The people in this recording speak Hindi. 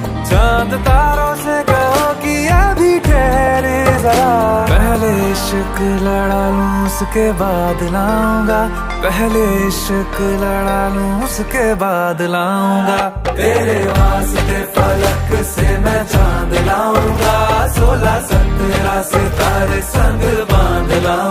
चाँद तारों से कहो कि अभी ठहरे जरा। पहले इश्क लड़ा लूँ, उसके बाद लाऊँगा। पहले इश्क लड़ा लूँ, उसके बाद लाऊँगा। तेरे वास्ते फलक से मैं चाँद लाऊँगा। सोलह सत्रह सितारे संग बाँध लाऊँगा।